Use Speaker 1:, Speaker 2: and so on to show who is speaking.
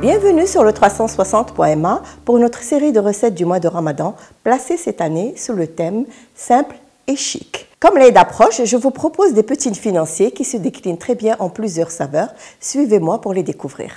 Speaker 1: Bienvenue sur le 360.ma pour notre série de recettes du mois de Ramadan placée cette année sous le thème simple et chic. Comme l'aide approche, je vous propose des petits financiers qui se déclinent très bien en plusieurs saveurs. Suivez-moi pour les découvrir.